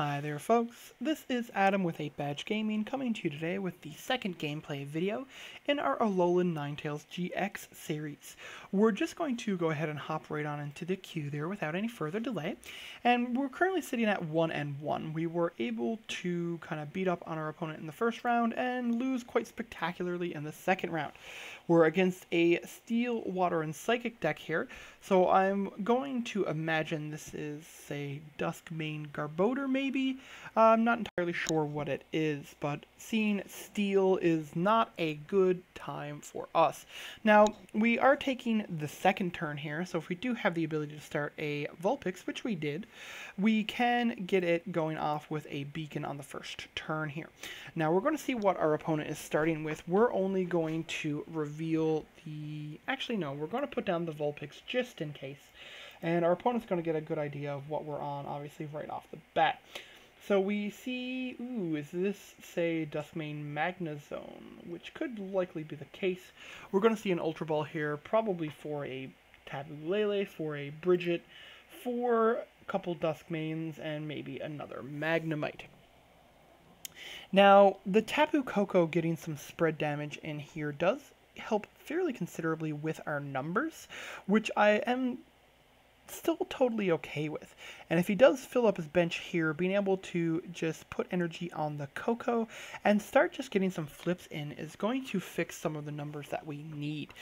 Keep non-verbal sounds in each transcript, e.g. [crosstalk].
Hi there folks, this is Adam with 8Badge Gaming coming to you today with the second gameplay video in our Alolan Ninetales GX series. We're just going to go ahead and hop right on into the queue there without any further delay, and we're currently sitting at 1 and 1. We were able to kind of beat up on our opponent in the first round and lose quite spectacularly in the second round. We're against a Steel, Water, and Psychic deck here, so I'm going to imagine this is, say, Duskmane Garbodor maybe? Uh, I'm not entirely sure what it is, but seeing Steel is not a good time for us. Now, we are taking the second turn here, so if we do have the ability to start a Vulpix, which we did, we can get it going off with a Beacon on the first turn here. Now, we're going to see what our opponent is starting with. We're only going to reveal the... Actually, no, we're going to put down the Vulpix just in case. And our opponent's going to get a good idea of what we're on, obviously, right off the bat. So we see, ooh, is this, say, Duskmane Magnezone, which could likely be the case. We're going to see an Ultra Ball here, probably for a Tapu Lele, for a Brigette, for a couple Duskmanes, and maybe another Magnemite. Now, the Tapu Koko getting some spread damage in here does help fairly considerably with our numbers, which I am still totally okay with. And if he does fill up his bench here, being able to just put energy on the Koko and start just getting some flips in is going to fix some of the numbers that we need.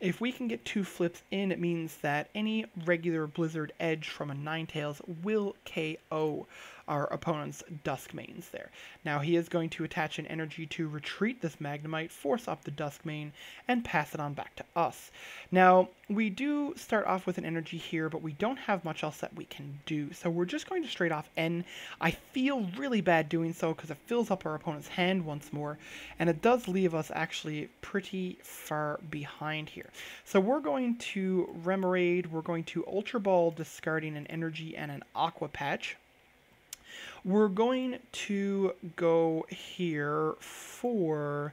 If we can get two flips in, it means that any regular Blizzard Edge from a Ninetales will KO our opponent's Duskmanes there. Now he is going to attach an energy to retreat this Magnemite, force up the Duskmane, and pass it on back to us. Now, we do start off with an energy here, but we don't have much else that we can do. So we're just going to straight off N. I feel really bad doing so because it fills up our opponent's hand once more, and it does leave us actually pretty far behind here. So we're going to Remoraid, we're going to Ultra Ball, discarding an energy and an Aqua Patch. We're going to go here for,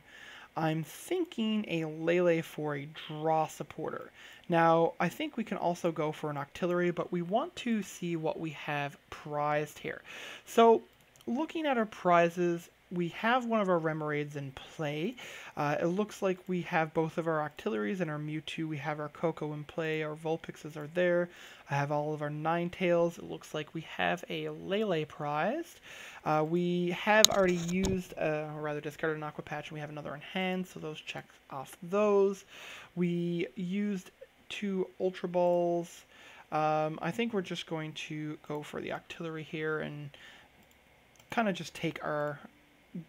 I'm thinking a Lele for a draw supporter. Now, I think we can also go for an Octillery, but we want to see what we have prized here. So, looking at our prizes, we have one of our Remoraids in play. Uh, it looks like we have both of our Octilleries and our Mewtwo. We have our Koko in play. Our Vulpixes are there. I have all of our Ninetales. It looks like we have a Lele prized. Uh, we have already used, uh, or rather discarded an Aqua Patch, and we have another in hand, so those check off those. We used two Ultra Balls. Um, I think we're just going to go for the Octillery here and kind of just take our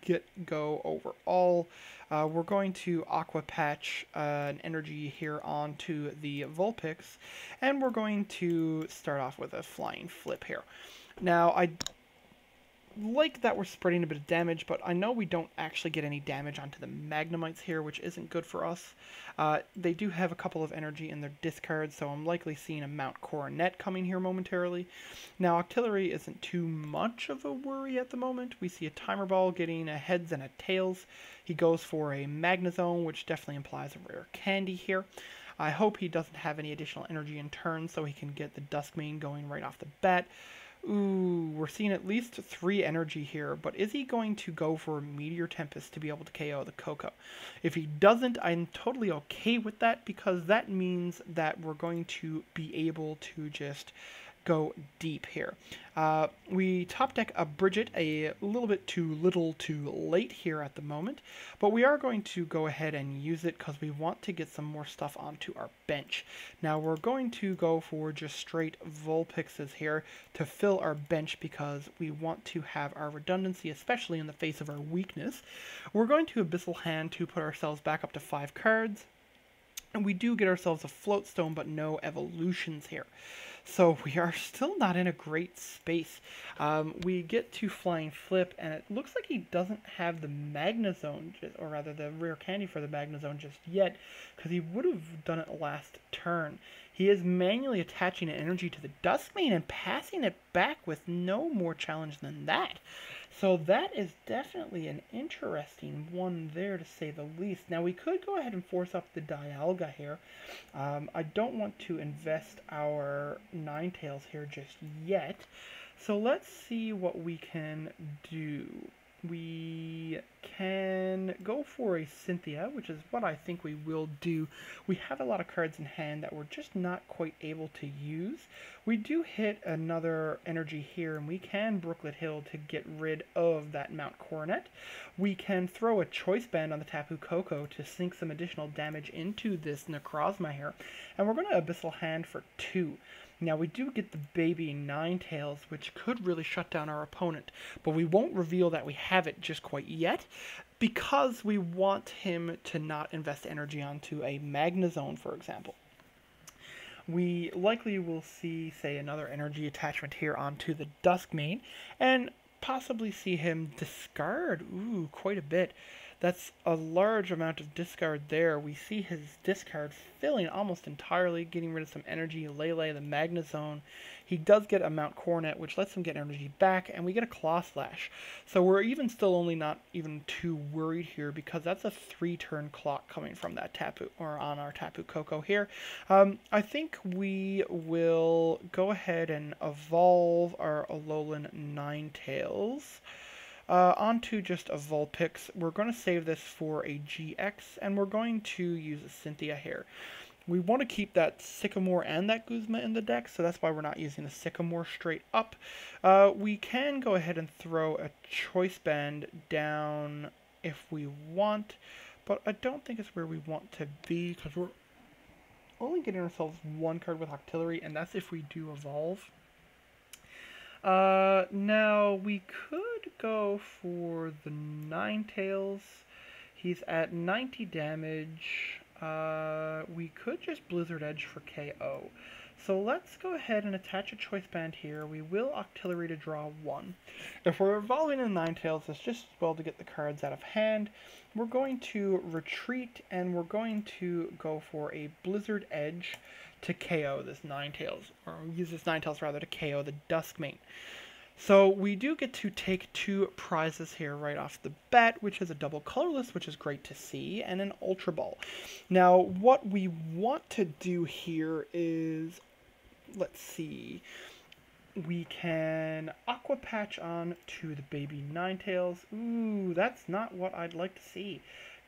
get go overall. Uh, we're going to Aqua Patch uh, an energy here onto the Vulpix, and we're going to start off with a Flying Flip here. Now, I like that we're spreading a bit of damage, but I know we don't actually get any damage onto the Magnemites here, which isn't good for us. Uh, they do have a couple of energy in their discard, so I'm likely seeing a Mount Coronet coming here momentarily. Now, Octillery isn't too much of a worry at the moment. We see a Timer Ball getting a heads and a tails. He goes for a Magnezone, which definitely implies a rare candy here. I hope he doesn't have any additional energy in turn, so he can get the Duskmane going right off the bat. Ooh, we're seeing at least three energy here, but is he going to go for Meteor Tempest to be able to KO the Koko? If he doesn't, I'm totally okay with that because that means that we're going to be able to just go deep here. Uh, we top deck a Brigette a little bit too little too late here at the moment, but we are going to go ahead and use it because we want to get some more stuff onto our bench. Now we're going to go for just straight Vulpixes here to fill our bench because we want to have our redundancy, especially in the face of our weakness. We're going to Abyssal Hand to put ourselves back up to five cards. And we do get ourselves a float stone, but no evolutions here. So [laughs] we are still not in a great space. Um, we get to Flying Flip, and it looks like he doesn't have the Magnezone, or rather the rare candy for the Magnezone just yet, because he would have done it last turn. He is manually attaching an energy to the Duskmane and passing it back with no more challenge than that. So that is definitely an interesting one there to say the least. Now we could go ahead and force up the Dialga here. Um, I don't want to invest our Ninetales here just yet. So let's see what we can do. We can go for a Cynthia, which is what I think we will do. We have a lot of cards in hand that we're just not quite able to use. We do hit another energy here, and we can Brooklet Hill to get rid of that Mount Coronet. We can throw a Choice Band on the Tapu Koko to sink some additional damage into this Necrozma here, and we're going to Abyssal Hand for two. Now we do get the baby Ninetales, which could really shut down our opponent, but we won't reveal that we have it just quite yet, because we want him to not invest energy onto a Magnezone, for example. We likely will see, say, another energy attachment here onto the Dusk Duskmane, and possibly see him discard, ooh, quite a bit. That's a large amount of discard there. We see his discard filling almost entirely, getting rid of some energy. Lele, the Magnezone. He does get a Mount Coronet, which lets him get energy back, and we get a Claw Slash. So we're even still only not even too worried here because that's a three-turn clock coming from that Tapu, or on our Tapu Koko here. Um, I think we will go ahead and evolve our Alolan Ninetales. Uh, on to just a Vulpix. We're going to save this for a GX, and we're going to use a Cynthia here. We want to keep that Sycamore and that Guzma in the deck, so that's why we're not using the Sycamore straight up. Uh, we can go ahead and throw a Choice Band down if we want, but I don't think it's where we want to be, because we're only getting ourselves one card with Octillery, and that's if we do evolve. Uh, now, we could go for the Ninetales. He's at 90 damage. Uh, we could just Blizzard Edge for KO. So let's go ahead and attach a Choice Band here. We will Octillery to draw one. If we're evolving in Ninetales, it's just as well to get the cards out of hand. We're going to retreat, and we're going to go for a Blizzard Edge to KO this Ninetales, or use this Ninetales rather to KO the Duskmane. So we do get to take two prizes here right off the bat, which is a double colorless, which is great to see, and an Ultra Ball. Now, what we want to do here is, let's see, we can Aqua Patch on to the baby Ninetales. Ooh, that's not what I'd like to see.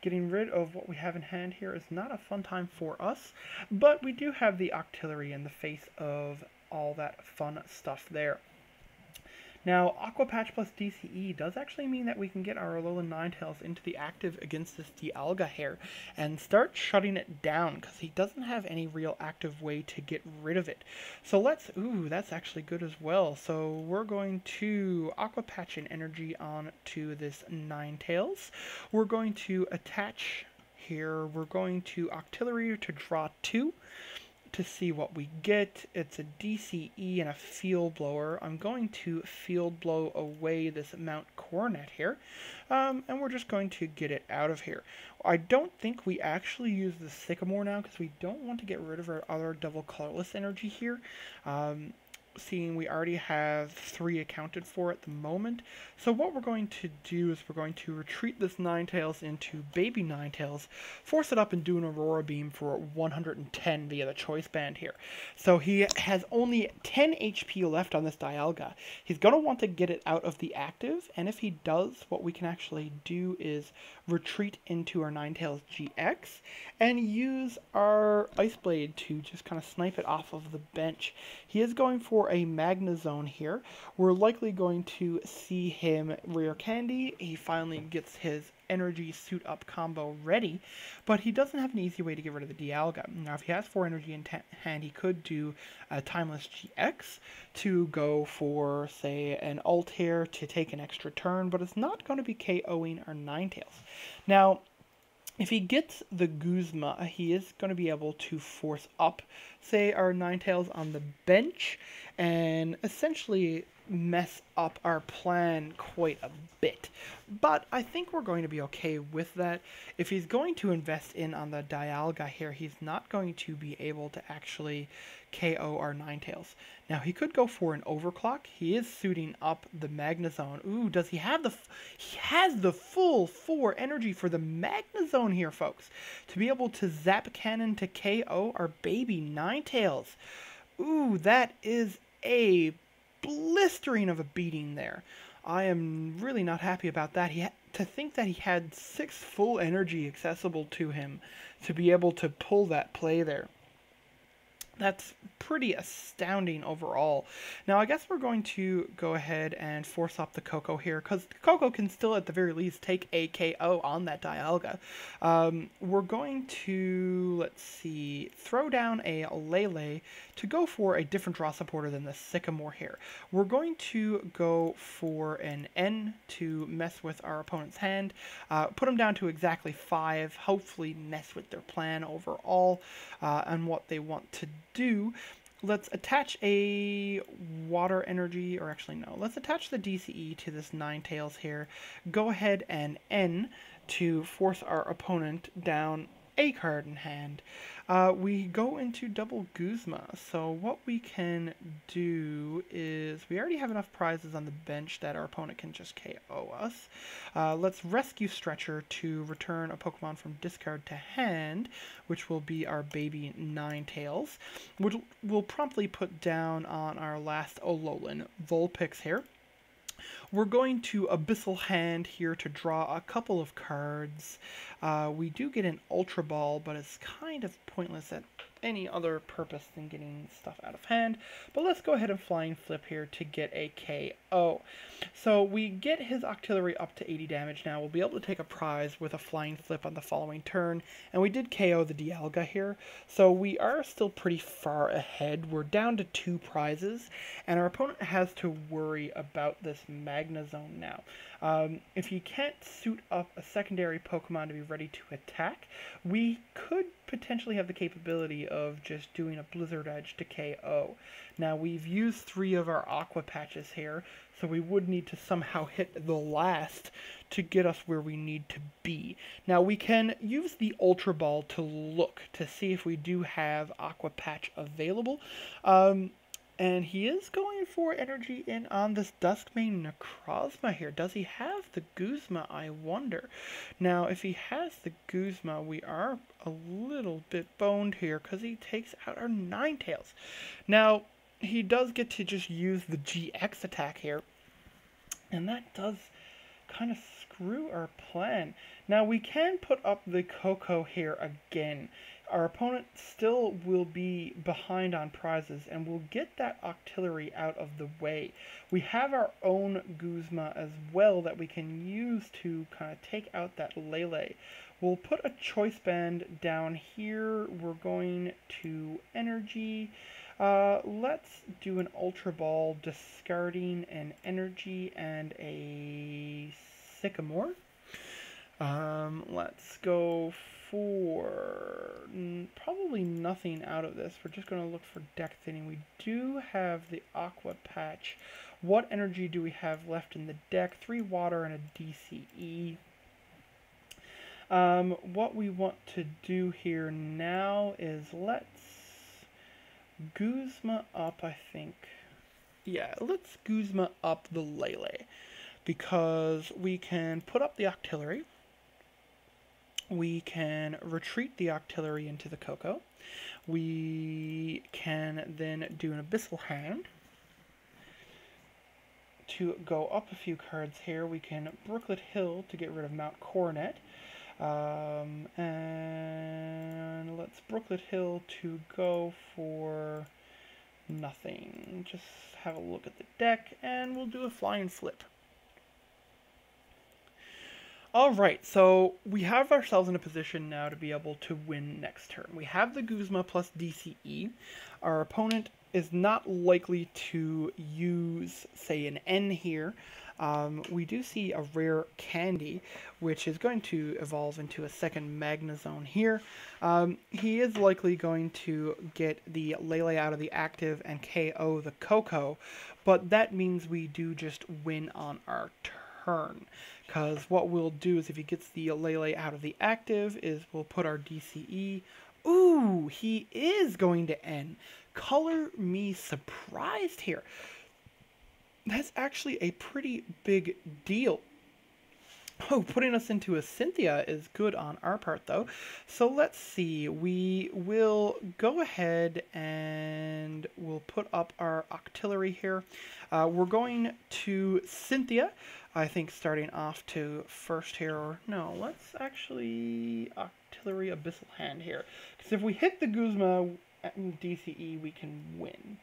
Getting rid of what we have in hand here is not a fun time for us, but we do have the Octillery in the face of all that fun stuff there. Now, Aqua Patch plus DCE does actually mean that we can get our Alolan Ninetales into the active against this Dialga here and start shutting it down because he doesn't have any real active way to get rid of it. So let's, ooh, that's actually good as well. So we're going to Aqua Patch an energy on to this Ninetales. We're going to attach here, we're going to Octillery to draw two to see what we get. It's a DCE and a field blower. I'm going to field blow away this Mount Coronet here, um, and we're just going to get it out of here. I don't think we actually use the Sycamore now because we don't want to get rid of our other double colorless energy here. Um, seeing we already have three accounted for at the moment. So what we're going to do is we're going to retreat this Ninetales into Baby Ninetales, force it up and do an Aurora Beam for 110 via the Choice Band here. So he has only 10 HP left on this Dialga. He's going to want to get it out of the active, and if he does, what we can actually do is retreat into our Ninetales GX and use our Ice Blade to just kind of snipe it off of the bench. He is going for a Magnezone here. We're likely going to see him Rare Candy. He finally gets his energy suit up combo ready, but he doesn't have an easy way to get rid of the Dialga. Now, if he has 4 energy in hand, he could do a Timeless GX to go for, say, an Altair to take an extra turn, but it's not going to be KOing our Ninetales. Now, if he gets the Guzma, he is going to be able to force up, say, our Ninetales on the bench and essentially mess up our plan quite a bit. But I think we're going to be okay with that. If he's going to invest in on the Dialga here, he's not going to be able to actually KO our Ninetales. Now, he could go for an Overclock. He is suiting up the Magnezone. Ooh, does he have the... He has the full 4 energy for the Magnezone here, folks. To be able to Zap Cannon to KO our baby Ninetales. Ooh, that is a blistering of a beating there. I am really not happy about that. He to think that he had six full energy accessible to him to be able to pull that play there that's pretty astounding overall. Now, I guess we're going to go ahead and force up the Koko here, because Koko can still, at the very least, take a KO on that Dialga. Um, we're going to, let's see, throw down a Lele to go for a different draw supporter than the Sycamore here. We're going to go for an N to mess with our opponent's hand, uh, put them down to exactly 5, hopefully mess with their plan overall uh, and what they want to do, let's attach a water energy, or actually no, let's attach the DCE to this Ninetales here. Go ahead and N to force our opponent down a card in hand. Uh, we go into double Guzma, so what we can do is, we already have enough prizes on the bench that our opponent can just KO us. Uh, let's rescue Stretcher to return a Pokemon from discard to hand, which will be our baby Ninetales, which we'll promptly put down on our last Alolan Vulpix here. We're going to Abyssal Hand here to draw a couple of cards. Uh, we do get an Ultra Ball, but it's kind of pointless at any other purpose than getting stuff out of hand. But let's go ahead and Flying Flip here to get a KO. So we get his Octillery up to 80 damage now. We'll be able to take a prize with a Flying Flip on the following turn. And we did KO the Dialga here. So we are still pretty far ahead. We're down to two prizes. And our opponent has to worry about this Magnezone now. Um, if he can't suit up a secondary Pokemon to be ready to attack, we could potentially have the capability of just doing a Blizzard Edge to KO. Now, we've used three of our Aqua Patches here, so we would need to somehow hit the last to get us where we need to be. Now, we can use the Ultra Ball to look to see if we do have Aqua Patch available. Um, and he is going for energy in on this Duskmane Necrozma here. Does he have the Guzma, I wonder? Now, if he has the Guzma, we are a little bit boned here because he takes out our Ninetales. Now, he does get to just use the GX attack here. And that does kind of screw our plan. Now, we can put up the Koko here again our opponent still will be behind on prizes and we'll get that Octillery out of the way. We have our own Guzma as well that we can use to kind of take out that Lele. We'll put a choice band down here. We're going to energy. Uh, let's do an Ultra Ball discarding an energy and a Sycamore. Um, let's go for probably nothing out of this. We're just going to look for deck thinning. We do have the Aqua Patch. What energy do we have left in the deck? Three water and a DCE. Um, what we want to do here now is let's Guzma up, I think. Yeah, let's Guzma up the Lele because we can put up the Octillery we can retreat the Octillery into the Koko. We can then do an Abyssal Hand. To go up a few cards here, we can Brooklet Hill to get rid of Mount Coronet. Um, and let's Brooklet Hill to go for nothing. Just have a look at the deck, and we'll do a Flying Flip. All right, so we have ourselves in a position now to be able to win next turn. We have the Guzma plus DCE. Our opponent is not likely to use, say, an N here. Um, we do see a rare candy, which is going to evolve into a second Magnezone here. Um, he is likely going to get the Lele out of the active and KO the Koko, but that means we do just win on our turn. Because what we'll do is if he gets the Lele out of the active is we'll put our DCE. Ooh, he is going to end. Color me surprised here. That's actually a pretty big deal. [coughs] Oh, putting us into a Cynthia is good on our part, though. So let's see. We will go ahead and we'll put up our Octillery here. Uh, we're going to Cynthia. I think starting off to first here, or no, let's actually Octillery abyssal hand here. Because if we hit the Guzma DCE, we can win.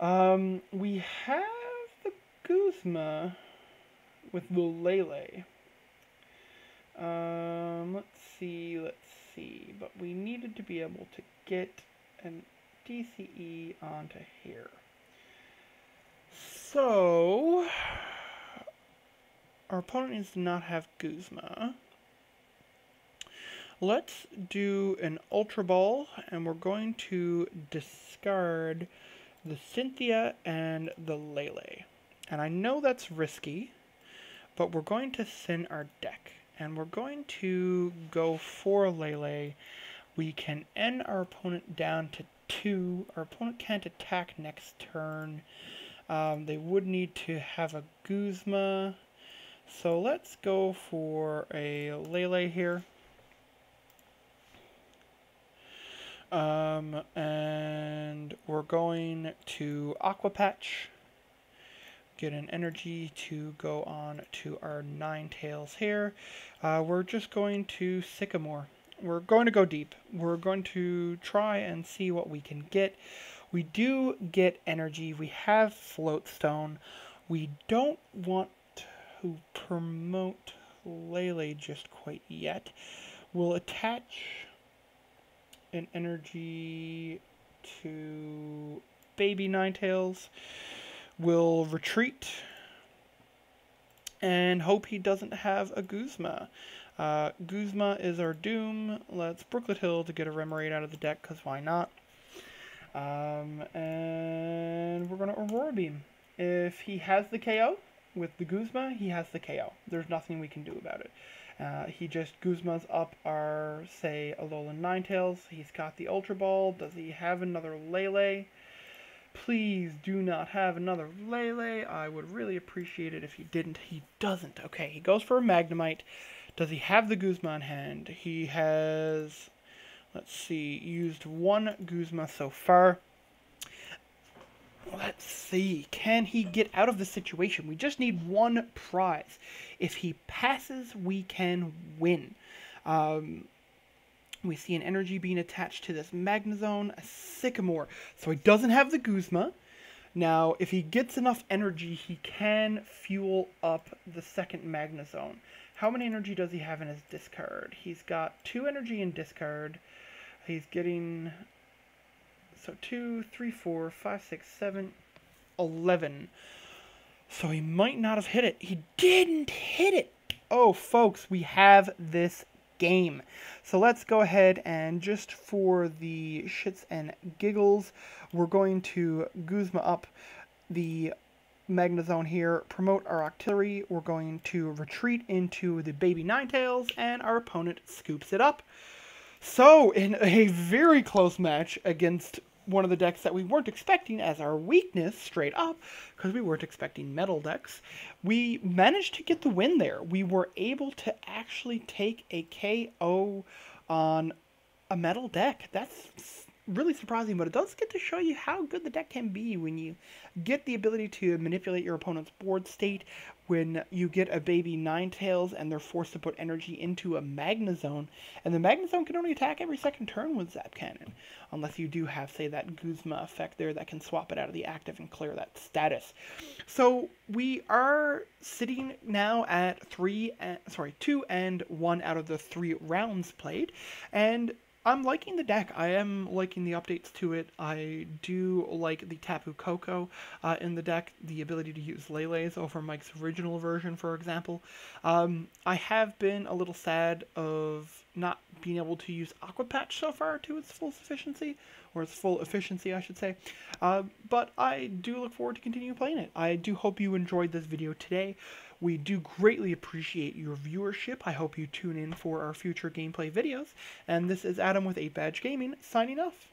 Um, we have the Guzma with the Lele. Um, let's see, let's see. But we needed to be able to get an DCE onto here. So, our opponent needs to not have Guzma. Let's do an Ultra Ball, and we're going to discard the Cynthia and the Lele. And I know that's risky, but we're going to thin our deck and we're going to go for Lele. We can end our opponent down to two. Our opponent can't attack next turn. Um, they would need to have a Guzma. So let's go for a Lele here. Um, and we're going to Aqua Patch get an energy to go on to our Ninetales here. Uh, we're just going to Sycamore. We're going to go deep. We're going to try and see what we can get. We do get energy. We have Float Stone. We don't want to promote Lele just quite yet. We'll attach an energy to Baby Ninetales will retreat and hope he doesn't have a Guzma. Uh, Guzma is our doom. Let's Brooklet Hill to get a Remoraid out of the deck, because why not? Um, and we're going to Aurora Beam. If he has the KO with the Guzma, he has the KO. There's nothing we can do about it. Uh, he just Guzma's up our, say, Alolan Ninetales. He's got the Ultra Ball. Does he have another Lele? Please do not have another Lele. I would really appreciate it if he didn't. He doesn't. Okay, he goes for a Magnemite. Does he have the Guzma in hand? He has, let's see, used one Guzma so far. Let's see. Can he get out of the situation? We just need one prize. If he passes, we can win. Um, we see an energy being attached to this Magnezone, a Sycamore. So he doesn't have the Guzma. Now, if he gets enough energy, he can fuel up the second Magnezone. How many energy does he have in his discard? He's got two energy in discard. He's getting... So two, three, four, five, six, seven, eleven. So he might not have hit it. He didn't hit it. Oh, folks, we have this game. So let's go ahead and just for the shits and giggles, we're going to Guzma up the Magnezone here, promote our Octillery, we're going to retreat into the baby Ninetales, and our opponent scoops it up. So, in a very close match against one of the decks that we weren't expecting as our weakness straight up because we weren't expecting metal decks. We managed to get the win there. We were able to actually take a KO on a metal deck. That's really surprising, but it does get to show you how good the deck can be when you get the ability to manipulate your opponent's board state, when you get a baby Ninetales and they're forced to put energy into a Magnezone, and the Magnezone can only attack every second turn with Zap Cannon, unless you do have, say, that Guzma effect there that can swap it out of the active and clear that status. So we are sitting now at three, sorry, two and one out of the three rounds played, and I'm liking the deck. I am liking the updates to it. I do like the Tapu Koko uh, in the deck, the ability to use Lele's over Mike's original version, for example. Um, I have been a little sad of not being able to use Aqua Patch so far to its full sufficiency, or its full efficiency, I should say. Uh, but I do look forward to continuing playing it. I do hope you enjoyed this video today. We do greatly appreciate your viewership. I hope you tune in for our future gameplay videos. And this is Adam with 8 Badge Gaming, signing off.